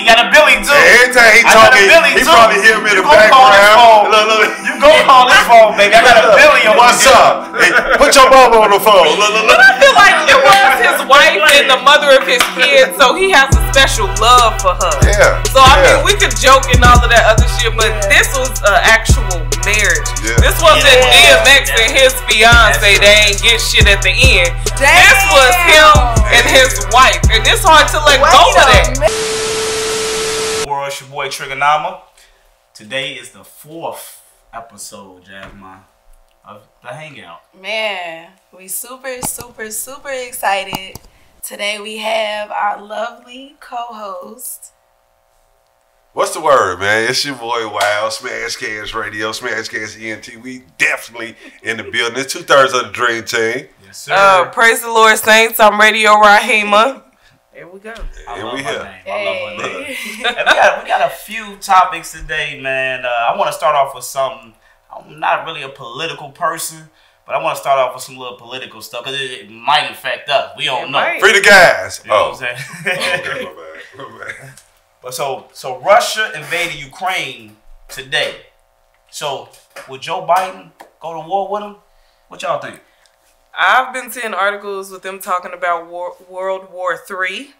He got a Billy too. Every time he I got a talking, Billy, he too. probably hear me in You the gonna call his phone. background. Look, look. You go call his phone, baby. I got a Billy on What's up? Hey, put your mama on the phone. Look, look, But. I feel like it was his wife and the mother of his kids, so he has a special love for her. Yeah. So I yeah. mean, we could joke and all of that other shit, but this was an actual marriage. Yeah. This wasn't Yeah. DMX and his fiance. That's They ain't get shit at the end. Damn. This was him and his wife, and it's hard to let Wait go of a that. Minute. World, it's your boy Trigonama. Today is the fourth episode, Jasmine, of the Hangout. Man, we super, super, super excited. Today we have our lovely co-host. What's the word, man? It's your boy Wild Smashcash Radio, Smashcash ENT. We definitely in the building. It's two thirds of the dream team. Yes, sir. Uh, praise the Lord, saints. I'm Radio Rahima. There we go. I and love we her here. name. I love her name. And we got we got a few topics today, man. Uh, I want to start off with something. I'm not really a political person, but I want to start off with some little political stuff because it, it might affect us. We don't It know. might. Free the guys. You know Oh. what I'm Oh, saying? okay, my bad. My bad. but so so Russia invaded Ukraine today. So would Joe Biden go to war with him? What y'all think? I've been seeing articles with them talking about war, World War Three,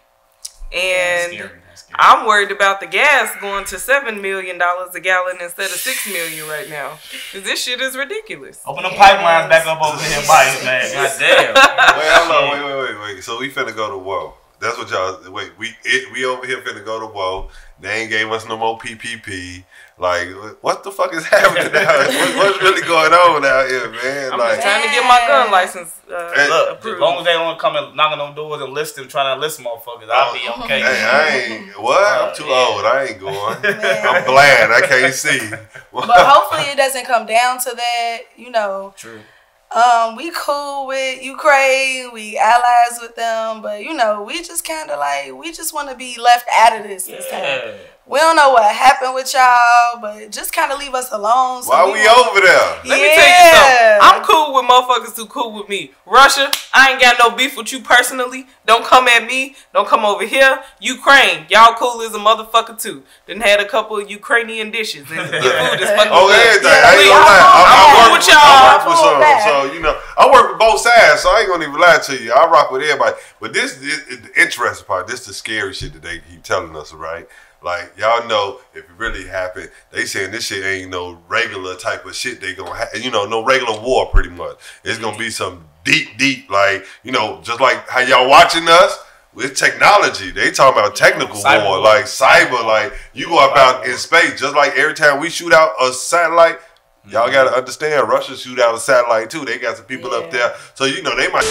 and Scary, that's scary. I'm worried about the gas going to seven million dollars a gallon instead of six million right now. 'Cause this shit is ridiculous. Open the pipelines back up over here, Biden, man. God damn. Wait, hold on, wait, wait, wait, wait. So we finna go to war. That's what y'all. Wait, we it, we over here finna go to war. They ain't gave us no more PPP. Like, what the fuck is happening now? what, what's really going on out here, man? I'm Like, just trying to get my gun license uh, Hey, Look, as long as they don't come and knocking on doors and list them, trying to list motherfuckers, I'll be okay. hey, I ain't what? I'm too Yeah. old. I ain't going. Man. I'm blind. I can't see. But hopefully it doesn't come down to that. You know, True. Um, we cool with Ukraine, we allies with them, but you know, we just kind of like we just want to be left out of this this time. Yeah. We don't know what happened with y'all, but just kind of leave us alone. so Why we won't- over there? Let me tell you something. I'm cool with motherfuckers who cool with me. Russia, I ain't got no beef with you personally. Don't come at me. Don't come over here. Ukraine, y'all cool as a motherfucker too. Then had a couple of Ukrainian dishes and your food is fucking Oh, everything. Yeah, I ain't gonna lie. I, I'm I, work with with, y'all. I work with some. back. So, you know, I work with both sides, so I ain't gonna even lie to you. I rock with everybody. But this is the interesting part. This is the scary shit that they keep telling us, right? Like, y'all know if it really happened, they saying this shit ain't no regular type of shit they gonna have, you know, no regular war pretty much. It's gonna be some deep, deep, like, you know, just like how y'all watching us with technology. They talking about technical Cyber war, like cyber, like you go up out in space, just like every time we shoot out a satellite, y'all Mm-hmm. gotta understand Russia shoot out a satellite too. They got some people up there. So you know they might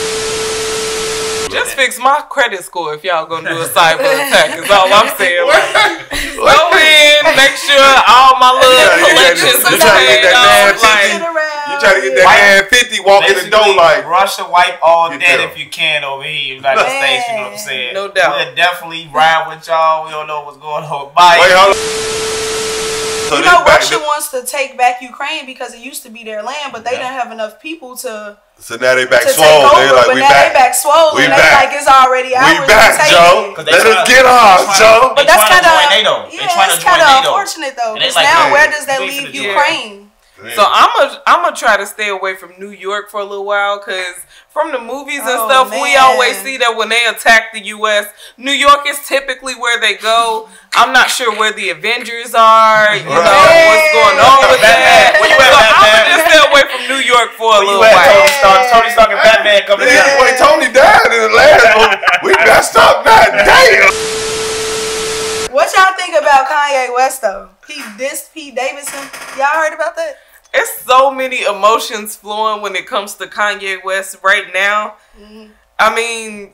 Just fix my credit score if y'all gonna do a cyber attack. Is all I'm saying. Like, go in, make sure all my little Yeah, yeah, collections yeah. is You trying to get paid that off. man Like, you try to get here. that man fifty walk in the door Basically, like Russia wipe all Get debt if you can over here, United Man. States. You know what I'm saying? No doubt. We'll definitely ride with y'all. We don't know what's going on with Biden. Wait, hold on. So you this know, back- Russia wants to take back Ukraine because it used to be their land, but they Yeah. didn't have enough people to, so now they back to take swole. over. They like but we now back. they back swole, We and back. like it's already ours. We back, take Joe. it. 'Cause they Let us get they off, Joe. But that's kind of NATO. Yeah, it's kind of unfortunate though. Because now where does that leave finna do- So I'm a I'm gonna try to stay away from New York for a little while because from the movies and Oh, stuff, we always see that when they attack the U.S., New York is typically where they go. I'm not sure where the Avengers are. You know what's going on with that. Where you at, so I'm Batman? gonna just stay away from New York for a Where little you while. Tony Stark? Tony Stark and Batman coming Yeah, together. wait, Tony died in the last one. We messed up that Damn. What y'all think about Kanye West though? He dissed Pete Davidson. Y'all heard about that? It's so many emotions flowing when it comes to Kanye West right now. Mm-hmm. I mean,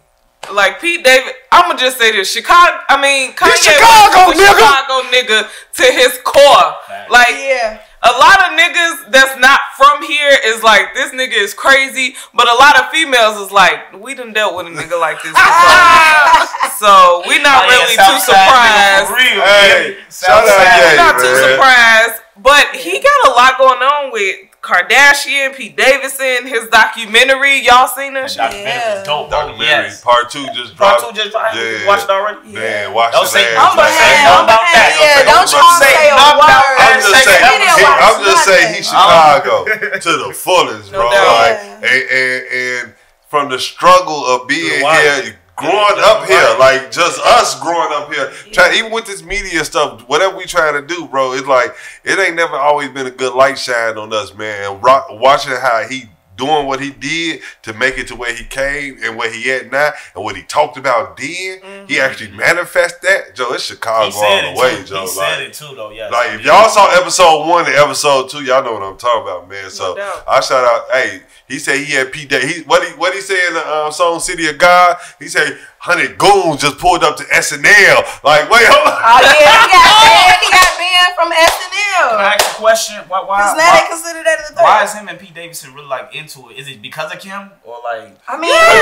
like Pete David. I'm gonna just say this: Chicago. I mean, Kanye Chicago, West is a nigga. Chicago nigga to his core. Like Yeah. a lot of niggas that's not from here is like this nigga is crazy, but a lot of females is like we done dealt with a nigga like this before, so we not Oh, yeah, really too surprised. For real, Hey, yeah. shout out We're not too surprised, but he got a lot going on with Kardashian, Pete Davidson, his documentary. Y'all seen that shit? Documentary Yeah. dope. Documentary yes. part two just Part dropped. two just dropped. Yeah. You watched it already? Man, watch Don't his say- ass. I'm man. behind, I'm I'm about that. Yeah, don't Don't y'all say say a nothing about word. I'm just Say saying. He didn't he- watch I'm just saying nothing. he's Chicago to the fullest, No bro. Like, and, and and from the struggle of being here, growing up the here, like just us growing up here, try, even with this media stuff, whatever we trying to do, bro, it's like it ain't never always been a good light shine on us, man. Rock, watching how he doing what he did to make it to where he came and where he at now, and what he talked about then, he actually manifest that. Joe, it's Chicago all the way, too. Joe. He like, said it too, though. Yes. like if y'all saw episode one and episode two, y'all know what I'm talking about, man. So doubt. I shout out. Hey, he said he had P Day. He what he what he said in the um, song "City of God." He said hundred goons just pulled up to SNL. Like wait, hold on. Oh yeah, he got banned. He got banned from SNL. Can I ask a question? Why? Why? Because now they Why, consider that a why is him and Pete Davidson really like into it? Is it because of Kim or like? I mean, who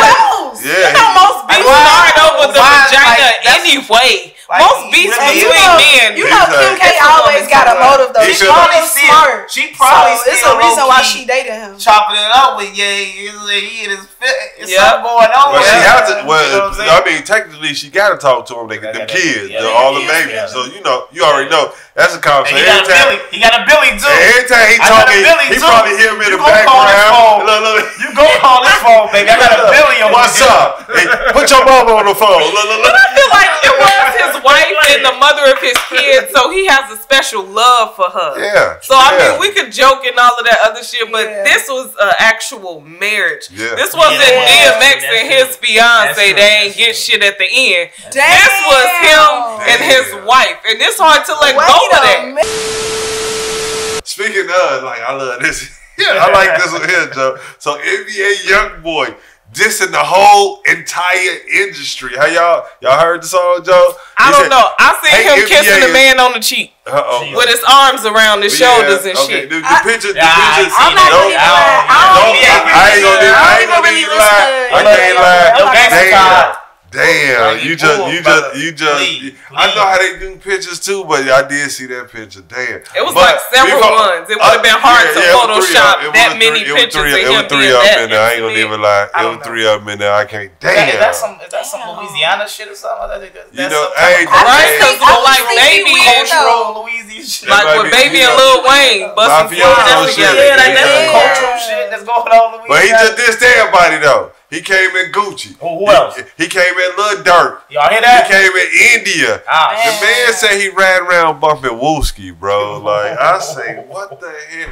else? Yeah, You know, he- most beefs Why- start over the why- vagina like, anyway. Like, most beefs really, And you between know, men. you know He's Kim like- K always got a motive though. He She probably Probably still- smart. she probably so it's a reason why she dated him. chopping it up with Ye. It's, he and his fit. It's Yep. something going on. Well, she there. has to. You know Well, I'm I saying? mean, technically, she got to talk to him. They, Yeah, them yeah, kids, yeah, the, yeah, all the babies. yeah. So you know, you already know that's a And conversation. he got a time, Billy. He got a Billy too. every time he I got talking, Billy, he too. probably hear me in You the gonna call his phone. background. Look, look, You go call his phone, baby. I got a Billy on What's here. up? Hey, put your mama on the phone. Look, look, look. I feel like it was his wife and the mother of his kids, so he has a special love for her. Yeah. So I yeah. mean, we could joke and all of that other shit, but Yeah. this was an actual marriage. Yeah. This wasn't Yeah, DMX that's and true. his That's fiance. They ain't That's get true. shit at the end. Damn. This was him and his wife, and it's hard to let Wait go of that. Speaking of, like, I love this. yeah, I like this one here, Joe. So NBA YoungBoy dissing the whole entire industry. How y'all y'all heard the song, Joe? I He don't said, know. I seen Hey, him kissing NBA the man on the cheek Uh-oh. with his arms around his Yeah, shoulders and okay, shit. The, the picture, the Yeah, I picture. ain't I'm not don't- gonna lie. I don't- don't even I, I ain't gonna, really- I I ain't gonna even even lie. I can't lie. Yo, gangsta Damn. card. Damn, Like, you you just, you just, you just. Please, I know how they do pictures too, but I did see that picture. Damn, It was But like several before- ones. It would've been hard to it was three Photoshop of- it that was many three- it was pictures three- of It him was three being up in there. I ain't gonna intimate. even lie. It don't was know. three up in there. I can't. Damn. is that some? Is that some Damn. Louisiana shit or something? I think that's You know, some hey, type of I Right? Because like baby weird, and cultural Louisiana shit. like with baby and Lil Wayne busting Mafioso floors shit. together. yeah, like that's Yeah. some cultural shit that's going on. in But he Louisiana. just dissed everybody though. He came in Gucci. Who- who else? He, he came in Lil Durk. Y'all hear that? He came in India. Ah, The man said he ran around bumping Wooski, bro. Like I say, what the hell?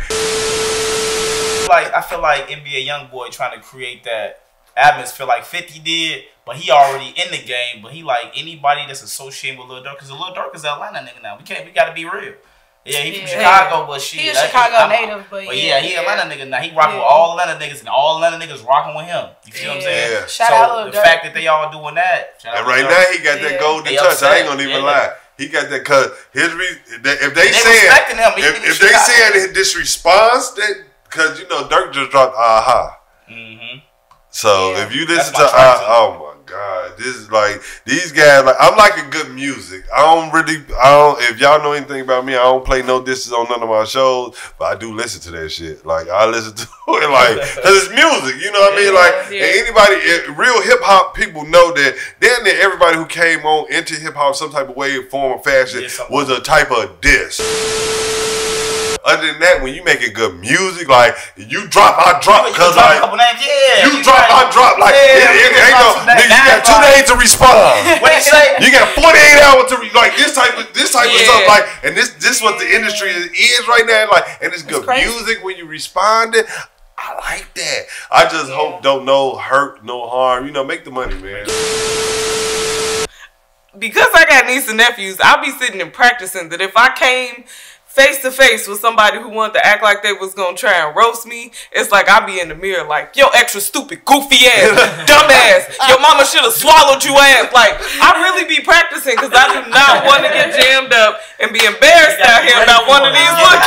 like I feel like NBA YoungBoy trying to create that atmosphere like 50 did, but he already in the game. But he like anybody that's associated with Lil Durk, because Lil Durk is an Atlanta nigga now. We can't, we got to be real. Yeah, he from Yeah. Chicago, but she. He a Chicago I'm- native, but But yeah, yeah, he yeah. Atlanta nigga now. He rocking with Yeah. all Atlanta niggas, and all Atlanta niggas rocking with him. You feel what I'm saying? Yeah. Shout so out Lil the Durk. fact that they all doing that. shout And Lil right now he got that golden They touch. I ain't gonna even Yeah. lie. He got that cause his re- if they They saying him. If, if they Chicago. saying this response that because you know Durk just dropped aha. Mhm. So Yeah. if you listen to track, uh, oh my god, this is like these guys. Like I'm like a good music. I don't really. I don't. If y'all know anything about me, I don't play no disses on none of my shows, but I do listen to that shit. Like I listen to it, like because it's music. You know what I mean? Like anybody, eh, real hip hop people know that. Damn near everybody who came on into hip hop some type of way, form, or fashion was a type of diss. Other than that, when you making good music, like you drop, I drop, You because drop a like couple names, yeah. you drop, I drop. Like Yeah, it, you it, ain't no nigga. You got That's two fine. days to respond. What you say? You got 48 hours to re- like this type of this type of stuff. Like, and this this what the industry is, is right now. Like, and it's good crazy. music when you responded. I like that. I just hope don't no hurt, no harm. You know, make the money, man. because I got nieces and nephews, I'll be sitting and practicing that if I came face to face with somebody who wanted to act like they was gonna try and roast me, it's like I'll be in the mirror like, yo, extra stupid, goofy ass, dumbass, your mama should have swallowed you ass. Like, I really be practicing because I do not want to get jammed up and be embarrassed out here ready about one of these Yeah. little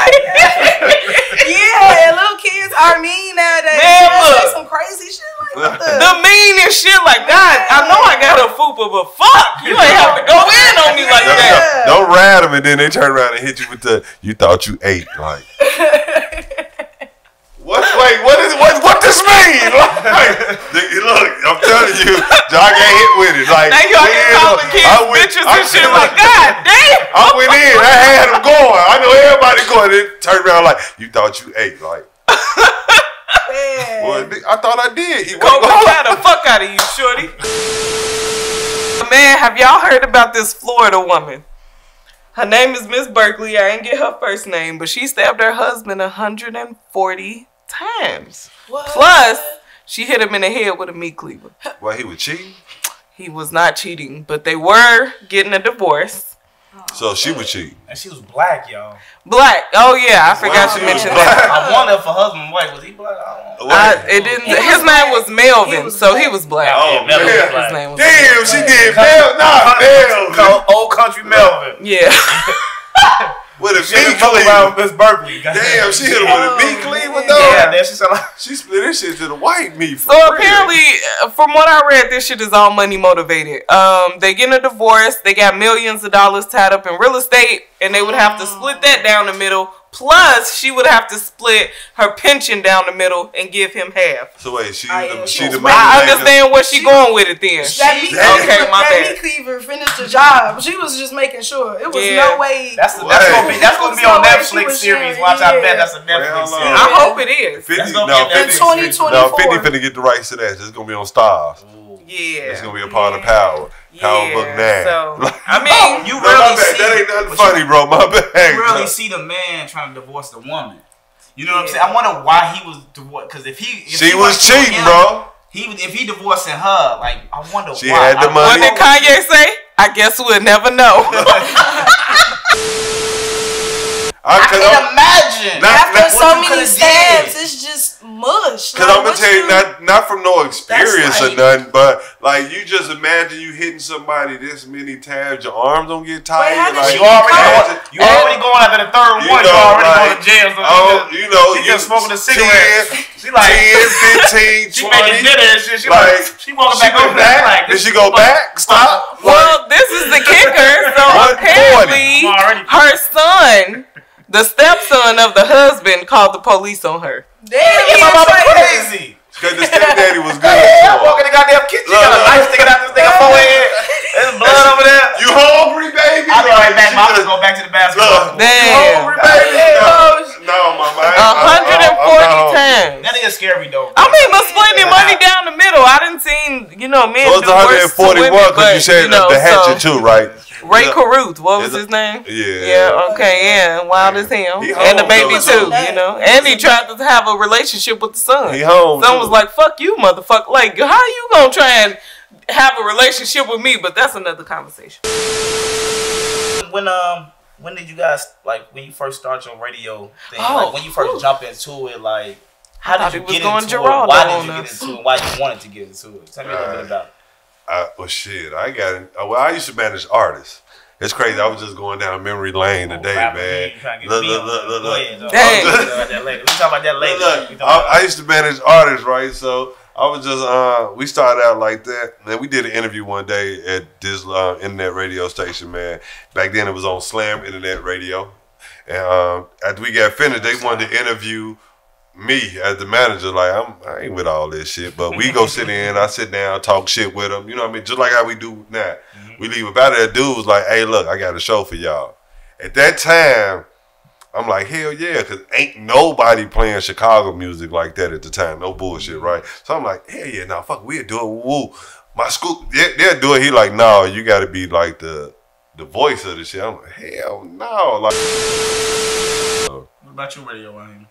Yeah, little kids are mean nowadays. Man, They look. some crazy shit like the. the meanest shit like God. I know I got a fupa, but fuck, you ain't have to go in on me like Don't, that. don't ride them and then they turn around and hit you with the. You thought you ate like. What, wait, what is what? What this mean? Like, look, I'm telling you, John got hit with it. Like, Now y'all yeah, can calling kids I went- bitches I- and shit like, God damn. I went in, I had him going. I know everybody going. Then turned around like, you thought you ate, like, Man. well, I thought I did. He Cobra wasn't the fuck out of you, shorty. Man, have y'all heard about this Florida woman? Her name is Miss Berkeley. I ain't get her first name, but she stabbed her husband 140 times. What? Plus, she hit him in the head with a meat cleaver. Why he was cheating? He was not cheating, but they were getting a divorce. So oh, she was cheating. And she was black, y'all. Black. Oh yeah, I forgot Wow, to mention was that. I wonder if her husband white. Was he black? I don't know. I, it didn't. He was his name was Melvin, He was so he was black. Oh, Yeah, Melvin man. was black. His name was. Damn, she did Mel, nah, Mel. Old Country Melvin. Yeah. With a She meat was around with Miss Berkeley. Damn, she hit him with a meat Oh, cleaver, man. though. Yeah, then she said like, She split this shit to the white meat. For So real. apparently, uh, from what I read, this shit is all money motivated. Um, they getting a divorce. They got millions of dollars tied up in real estate, and they would have to split that down the middle. Plus, she would have to split her pension down the middle and give him half. So wait, she I the, she the But I understand where she going with it then. That meat, Damn. Okay, my that bad. meat cleaver finished the job. She was just making sure. It was Yeah. no way. that's the, What? that's gonna be that's gonna be on So, like, she Netflix series. sharing- Watch, I yeah. bet that's a Netflix no. series. I hope it is. 50, no, be in 2024. no, 50 finna get the rights to that. It's gonna be on Starz. Yeah. It's gonna be a part of Power. Power Book yeah. 9. So I Oh, mean, you no, rarely my bad. see That ain't nothing but funny, bro. My bad. You rarely see the man trying to divorce the woman. You know what I'm saying? I wonder why he was divorced. Because if he if She he was cheating, him, bro. He if he divorcing her, like I wonder She why. had the money. what did Kanye say? I guess we'll never know. I, I can I'm, imagine. Not- After not- so many coulda stabs, did. it's just mush. Cause Like, I'm gonna tell you, not not from no experience like- or nothing, but like you just imagine you hitting somebody this many times, your arms don't get tired. how did like, she you already imagine- going, you already going after the third You one. know, you already like, going to jail. So Oh, she you know, she you just smoking a cigarette. 10, She like 10, 15, she making dinner and shit. She Like, like, she walking she back went over there. back. Like, Did she go back? Stop. Well, this is the kicker. So apparently, her son, the stepson of the husband, called the police on her. Damn, Yeah, he my mama crazy. Cause the stepdaddy was good. Yeah, I for walk her. in the goddamn kitchen. Look, got a look. knife sticking out this nigga forehead. There's blood over there. You hungry, baby? I'll be right back. She Ma. I'm could've- gonna back to the Look, basketball. you hungry, baby? No, no, mama. I- I- I- I'm 140 not times. That nigga scary though. I mean, but splitting money down the middle. I didn't seen, you know, men So do it's worse to 141 because you said you know, the hatchet so, too, right? Ray Yeah. Caruth, what was Is his name? Yeah. Yeah, okay, yeah, wild as him. He and the baby though. too, you know. And he tried to have a relationship with the son. He home. Son too. was like, "Fuck you, motherfucker! Like, how you gonna try and have a relationship with me?" But that's another conversation. When um when did you guys like when you first start your radio thing? Oh, like when you first whew. jump into it, like how thought did you get going into Geraldo it? Why did you us. get into it? Why you wanted to get into it? Tell me a little bit about it. I, well, shit, I got it. Well, I used to manage artists. It's crazy. I was just going down memory lane today, Rapper, man. you trying to get Look, look, look, look, look. Dang. We talk about that later. We talk about that later. Look, I, I used to manage artists, right? So I was just uh, we started out like that. Then we did an interview one day at this uh, internet radio station, man. Back then it was on Slam Internet Radio, and um, after we got finished, they wanted to interview me as the manager. Like I'm, I ain't with all this shit, but we go sit in. I sit down, talk shit with them. You know what I mean? Just like how we do now. Mm-hmm. We leave about. That dude was like, "Hey, look, I got a show for y'all." At that time. I'm like, hell yeah, because ain't nobody playing Chicago music like that at the time. No bullshit, mm-hmm. right? So I'm like, hell yeah, now fuck, we'll do it. Woo. My school, they, they'll do it. He like, no, you got to be like the the voice of the shit. I'm like, hell no. Like, What about you, radio Wayne?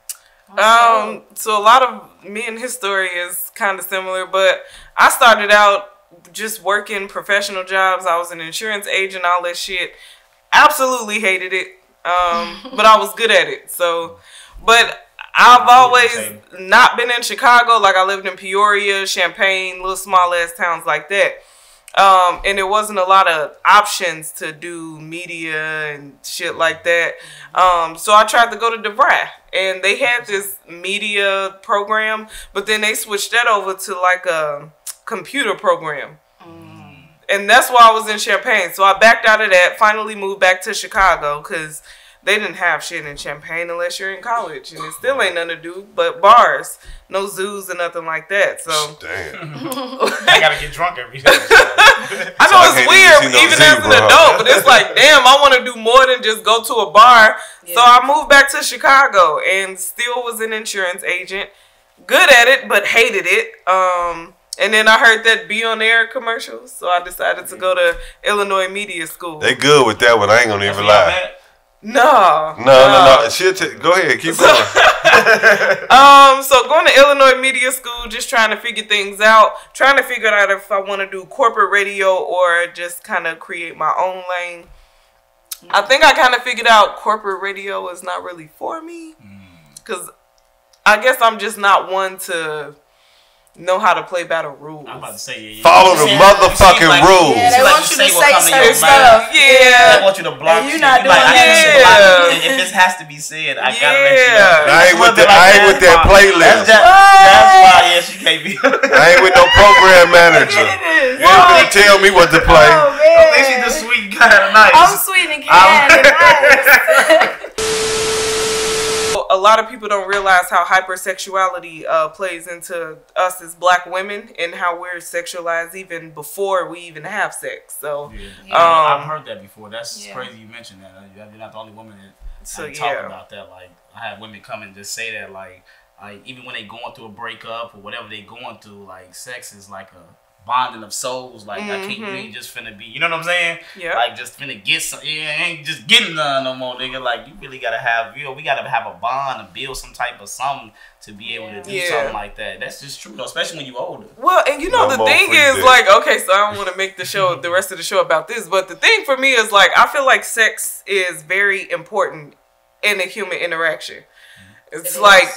Um, so a lot of me and his story is kind of similar, but I started out just working professional jobs. I was an insurance agent, all that shit. Absolutely hated it. Um, but I was good at it. So, but I've always not been in Chicago. Like I lived in Peoria, Champaign, little small ass towns like that. Um, and there wasn't a lot of options to do media and shit like that. Um, so I tried to go to DeVry, and they had this media program, but then they switched that over to like a computer program. And that's why I was in Champaign. So I backed out of that, finally moved back to Chicago because they didn't have shit in Champaign unless you're in college, and it still ain't nothing to do but bars, no zoos and nothing like that. So Damn. I gotta get drunk every day. I know I it's can't weird even see no even as an adult, but it's like, damn, I want to do more than just go to a bar. So I moved back to Chicago and still was an insurance agent. Good at it, but hated it. Um, and then I heard that Be on Air commercial, so I decided to go to Illinois Media School. They good with that one. I ain't gonna even lie. No, No, no, no. Shit. T- go ahead. Keep going. Um, so going to Illinois Media School, just trying to figure things out, trying to figure out if I want to do corporate radio or just kind of create my own lane. I think I kind of figured out corporate radio is not really for me, cause I guess I'm just not one to know how to play by the rules. I'm about to say, yeah, yeah. Follow the seem- motherfucking like- rules. Yeah, you they like want you to say what say come your certain mind. stuff. Yeah. They want you to block And you're not You like, doing I have to that. If this has to be said, I gotta let you know. I ain't with It's that. like I ain't with that That's playlist. just, that's why, yeah, she can't be. I ain't with no program manager. You ain't gonna tell me what to oh, play. Oh, I think she's the sweet kind of nice. I'm sweet and kind and nice. a lot of people don't realize how hypersexuality uh, plays into us as black women and how we're sexualized even before we even have sex. So, Yeah. Um, I've heard that before. That's Yeah. crazy you mentioned that. You're not the only woman that so talk yeah. about that. Like I have women come and just say that, like, like even when they going through a breakup or whatever they going through, like sex is like a bonding of souls. Like I can't, you Mhm. ain't just finna be, you know what I'm saying? Yeah. Like just finna get some, yeah, ain't just getting none no more, nigga. Like you really gotta have, you know, we gotta have a bond and build some type of something to be able to do Yeah. something like that. That's just true though, especially when you're older. Well, and you know No the thing is dick. like okay, so I don't want to make the show the rest of the show about this, but the thing for me is like I feel like sex is very important in a human interaction. It's It like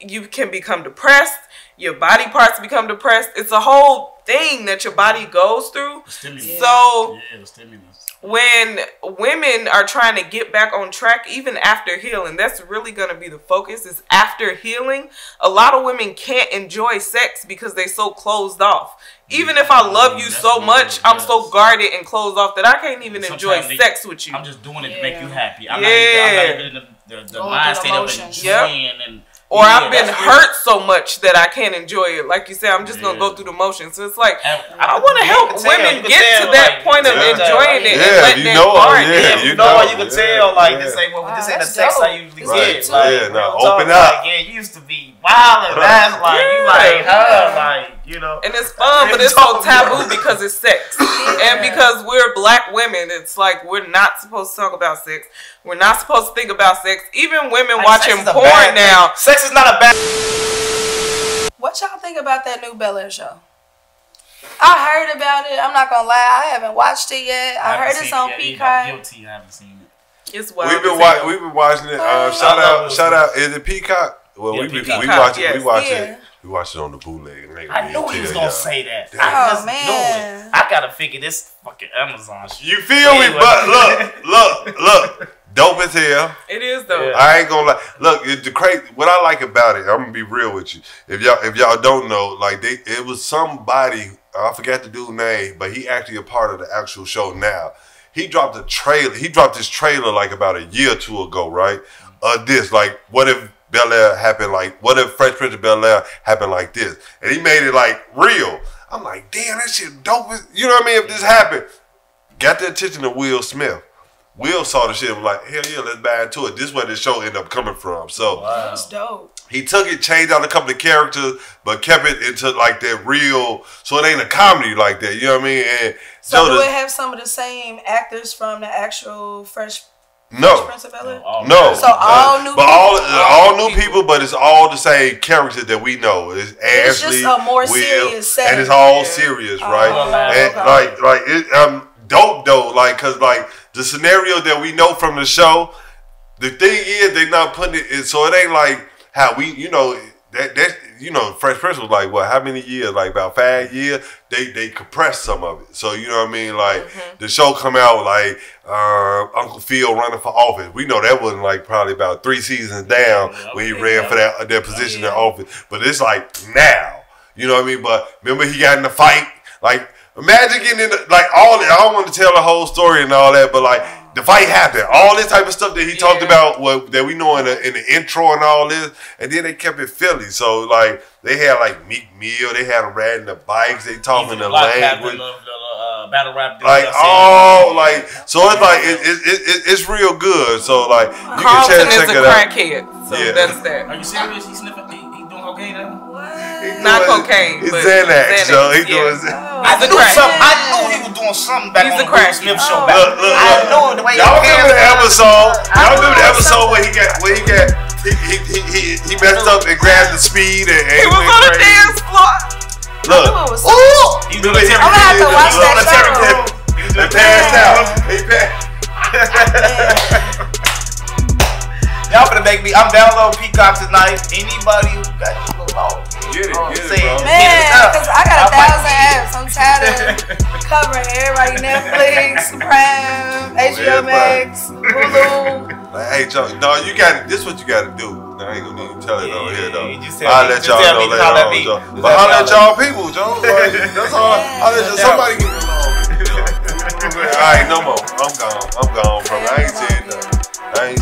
you can become depressed, your body parts become depressed. It's a whole thing that your body goes through. The stimulus. So yeah, stimulus. when women are trying to get back on track even after healing that's really going to be the focus is after healing a lot of women can't enjoy sex because they're so closed off even if i love you That's so much is, i'm so guarded and closed off that i can't even enjoy Sometimes they- sex with you I'm just doing it to make you happy. I'm Yeah. not even, I'm not even in the, the, the Going mind of emotions. Yep. enjoying and or yeah, i've been hurt so much that i can't enjoy it like you said i'm just gonna go through the motions so it's like And I want to help can tell, women get tell, to that like, point of Yeah. enjoying it and Yeah, letting you it know, part. yeah, Yeah, you you know, know, you can yeah, tell like yeah. this ain't what Wow, this ain't the that's sex dope. I usually Right, get. Like, yeah, no, open talk, up. Like, yeah, you used to be wild and that's like you like her, like you know. And it's fun, but it's so taboo because it's sex. And because we're black women, it's like we're not supposed to talk about sex. We're not supposed to think about sex. Even women Like, watching sex is a porn now. Sex is not a bad. What y'all think about that new Bel Air show? I heard about it. I'm not gonna lie, I haven't watched it yet. I, heard it's on it. Peacock. I'm guilty. I haven't seen it. It's wild. We've been as wa- hell. we've been watching it. Uh, shout out, shout out. Is it Peacock? Well, Yeah, we we, Peacock. we watch it. yes. We watch Yeah. it. We watched it on the bootleg. I, ain't I knew he was gonna y'all. say that. Damn. I Oh, just man. knew it. I gotta figure this fucking Amazon shit. You feel me? But look, look, look. Dope as hell. It is though. Yeah. I ain't gonna lie. Look, it- the crazy. What I like about it, I'm gonna be real with you. If y'all, if y'all don't know, like they, it was somebody. I forgot the dude's name, but he actually a part of the actual show now. He dropped a trailer. He dropped this trailer like about a year or two ago, right? Uh, this like, what if Bel Air happened like, what if Fresh Prince of Bel Air happened like this? And he made it like real. I'm like, damn, that shit dope. You know what I mean? If this happened, got the attention of Will Smith. Will saw the shit and was like, hell yeah, let's buy into it. This is where the show ended up coming from. So Wow. That's dope. he took it, changed out a couple of characters, but kept it into like that real. So it ain't a comedy like that. You know what I mean? And So Joe do does- it have some of the same actors from the actual Fresh no. Prince of Bel Air? all No, So all new but all people? all new people, but it's all the same characters that we know. It's, It's Ashley, just a more Will, serious and it's all Yeah. serious, Oh, right? okay. And like, like it, um, dope though, like, cause like the scenario that we know from the show, the thing is they're not putting it, in, so it ain't like how we, you know, that that you know, Fresh Prince was like what? How many years? Like about five years. They they compressed some of it, so you know what I mean. Like the show come out like uh, Uncle Phil running for office. We know that wasn't like probably about three seasons down Yeah, when he okay, ran yeah. for that that position Yeah. in office. But it's like now, you know what I mean. But remember he got in the fight. Like imagine getting in the, like all. I don't want to tell the whole story and all that, but like the fight happened. All this type of stuff that he talked about, what that we know in the in the intro and all this, and then they kept it Philly. So like they had like Meek Mill, they had them riding the bikes, they talking the language. the uh, battle rap. Like I oh, him. like so it's like it, it, it, it, it's real good. So like you can Carlton check, is check a it out. crackhead, so Yeah. that's that. Are you serious? He sniffing? He, he doing cocaine now? He Not doing- cocaine, It's Xanax, Xanax, so he yeah. doing. Oh. I He's a knew crack. something. I knew he was doing something back He's on the crack. Will Smith show. Oh. Back. Look, look, I look. know the way Y'all your remember the episode? Y'all remember the episode where he got where he got he he he, he, he messed up and grabbed the speed and, and He was went on the crazy. dance floor. Look, I knew it was ooh, You do the Terry I'm gonna have to he- watch was on that Terry show. Crews. You do They the passed Terry out. He passed. Y'all finna make me. I'm downloading Peacock tonight. Anybody who got your little law, Get it, oh, get it, bro. Man, because I got a I thousand apps. I'm tired of covering everybody Netflix, Prime, HBO Max, Hulu. Like, hey, Joe, no, you got This what you got to do. I ain't gonna even tell it Yeah, over here though. yeah, I'll let y'all know me, later holla at on, me. Joe. But tell me, holla at holla y'all people, Joe. Like, that's all. I'll let No somebody get along. All right, no more. I'm gone. I'm gone from it. I ain't